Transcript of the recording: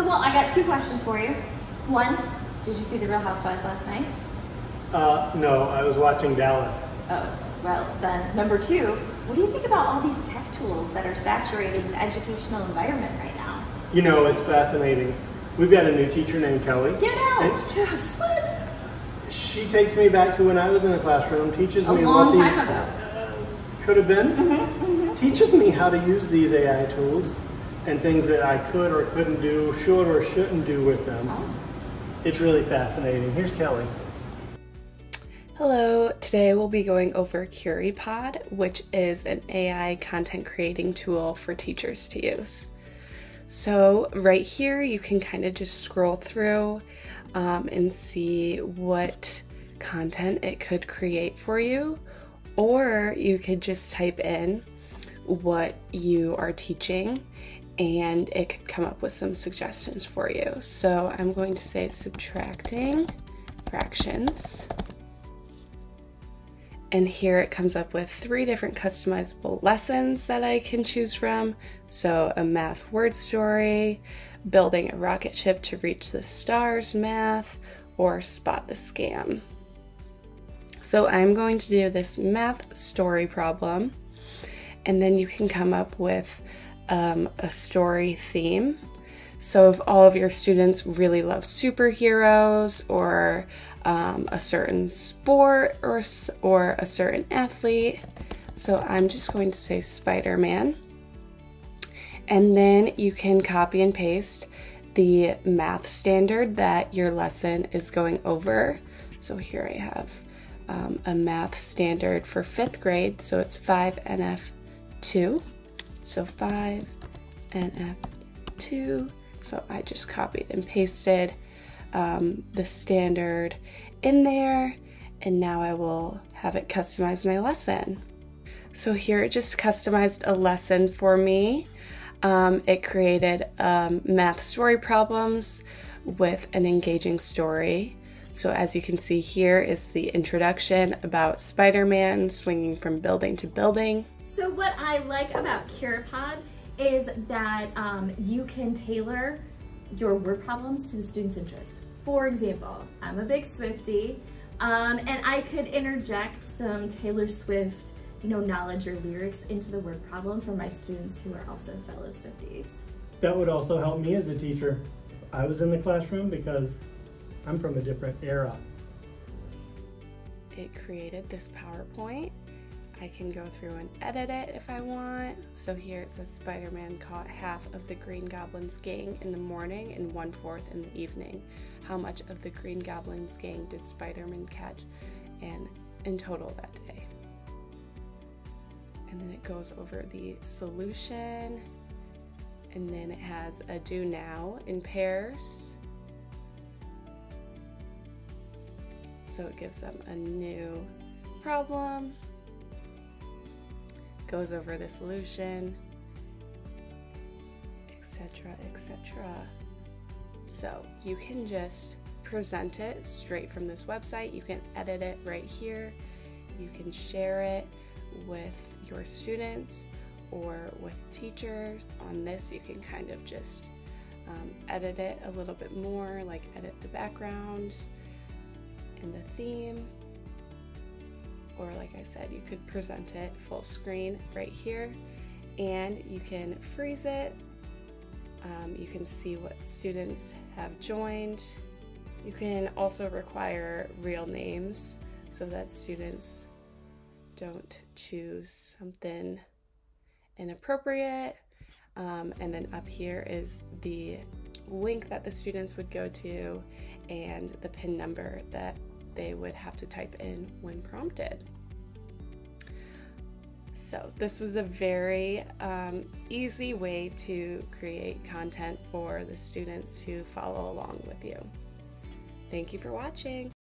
So, well, I got two questions for you. One, did you see The Real Housewives last night? Uh, no, I was watching Dallas. Oh, well, then number two, what do you think about all these tech tools that are saturating the educational environment right now? You know, it's fascinating. We've got a new teacher named Kelly. You know. And yes. What? She takes me back to when I was in the classroom, teaches A me long what these time ago. uh, could have been, Mm-hmm, teaches me how to use these AI tools and things that I could or couldn't do, should or shouldn't do with them. Oh. It's really fascinating. Here's Kelly. Hello, today we'll be going over Curipod, which is an AI content creating tool for teachers to use. So, right here, you can kind of just scroll through um, and see what content it could create for you, or you could just type in what you are teaching and it could come up with some suggestions for you. So, I'm going to say subtracting fractions. And here it comes up with three different customizable lessons that I can choose from. So, a math word story, building a rocket ship to reach the stars math, or spot the scam. So, I'm going to do this math story problem, and then you can come up with um, a story theme. So, if all of your students really love superheroes or um, a certain sport or, or a certain athlete, so I'm just going to say Spider Man. And then you can copy and paste the math standard that your lesson is going over. So here I have um, a math standard for fifth grade, so it's 5NF2. So 5NF2. So I just copied and pasted um, the standard in there, and now I will have it customize my lesson. So here it just customized a lesson for me. Um, it created um, math story problems with an engaging story. So as you can see here is the introduction about Spider-Man swinging from building to building. So what I like about Curipod is that um, you can tailor your word problems to the student's interest. For example, I'm a big Swiftie, um, and I could interject some Taylor Swift, you know, knowledge or lyrics into the word problem for my students who are also fellow Swifties. That would also help me as a teacher. I was in the classroom because I'm from a different era. It created this PowerPoint. I can go through and edit it if I want. So here it says Spider Man caught half of the Green Goblin's gang in the morning and one fourth in the evening. How much of the Green Goblin's gang did Spider Man catch and in total that day? And then it goes over the solution, and then it has a do now in pairs. So it gives them a new problem, goes over the solution, etc., etc. So you can just present it straight from this website. You can edit it right here. You can share it with your students or with teachers. On this, you can kind of just um, edit it a little bit more, like edit the background and the theme. Or, like I said, you could present it full screen right here and you can freeze it. Um, you can see what students have joined. You can also require real names so that students don't choose something inappropriate. Um, and then up here is the link that the students would go to and the PIN number that they would have to type in when prompted. So, this was a very um, easy way to create content for the students who follow along with you. Thank you for watching.